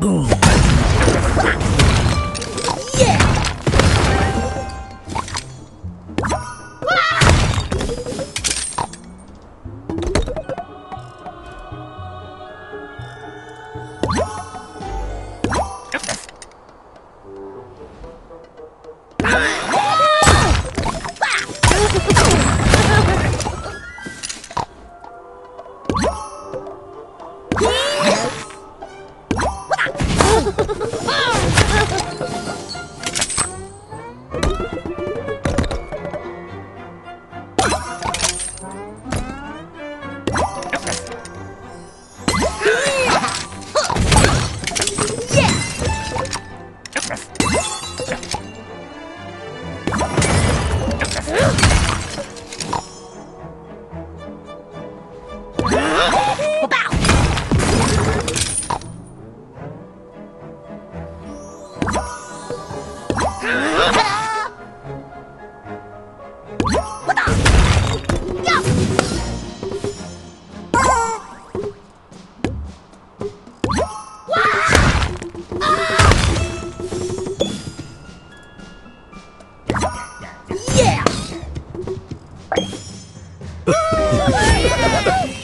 Boom. Yeah! Oh my god!